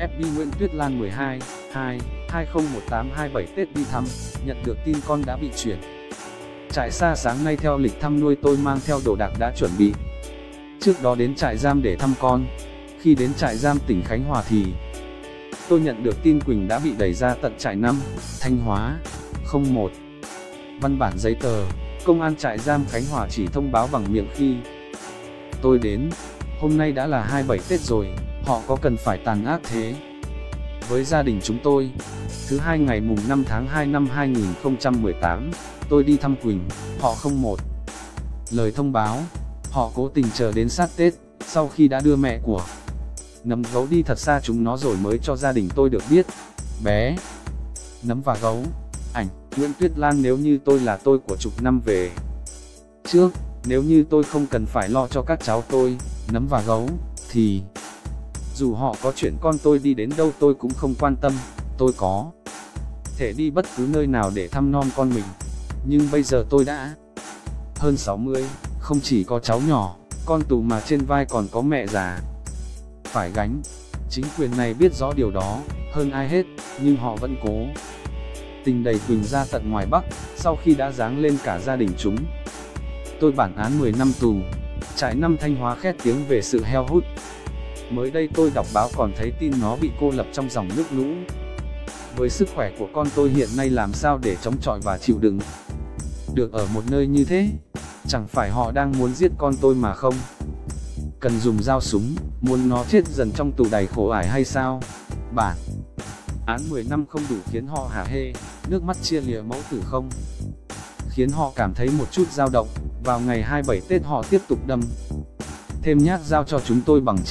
FB Nguyễn Tuyết Lan 12, 2, 2018 27 Tết đi thăm, nhận được tin con đã bị chuyển. Trại xa sáng nay theo lịch thăm nuôi tôi mang theo đồ đạc đã chuẩn bị. Trước đó đến trại giam để thăm con. Khi đến trại giam tỉnh Khánh Hòa thì tôi nhận được tin Quỳnh đã bị đẩy ra tận trại 5, Thanh Hóa, 01. Văn bản giấy tờ, công an trại giam Khánh Hòa chỉ thông báo bằng miệng khi tôi đến. Hôm nay đã là 27 Tết rồi, họ có cần phải tàn ác thế? Với gia đình chúng tôi, thứ hai ngày mùng 5 tháng 2 năm 2018, tôi đi thăm Quỳnh, họ không một. Lời thông báo, họ cố tình chờ đến sát Tết, sau khi đã đưa mẹ của nấm gấu đi thật xa chúng nó rồi mới cho gia đình tôi được biết. Bé, nấm và gấu, ảnh, Nguyễn Tuyết Lan nếu như tôi là tôi của chục năm về. Trước, nếu như tôi không cần phải lo cho các cháu tôi, nấm và gấu, thì dù họ có chuyện con tôi đi đến đâu tôi cũng không quan tâm, tôi có thể đi bất cứ nơi nào để thăm non con mình. Nhưng bây giờ tôi đã hơn 60, không chỉ có cháu nhỏ, con tù mà trên vai còn có mẹ già. Phải gánh, chính quyền này biết rõ điều đó, hơn ai hết, nhưng họ vẫn cố. Tình đầy Quỳnh ra tận ngoài Bắc, sau khi đã giáng lên cả gia đình chúng. Tôi bản án 10 năm tù, trại năm Thanh Hóa khét tiếng về sự heo hút. Mới đây tôi đọc báo còn thấy tin nó bị cô lập trong dòng nước lũ. Với sức khỏe của con tôi hiện nay làm sao để chống chọi và chịu đựng được ở một nơi như thế? Chẳng phải họ đang muốn giết con tôi mà không? Cần dùng dao súng, muốn nó chết dần trong tù đầy khổ ải hay sao? Bản án 10 năm không đủ khiến họ hả hê, nước mắt chia lìa mẫu tử không? Khiến họ cảm thấy một chút dao động, vào ngày 27 Tết họ tiếp tục đâm. Thêm nhát dao cho chúng tôi bằng chết.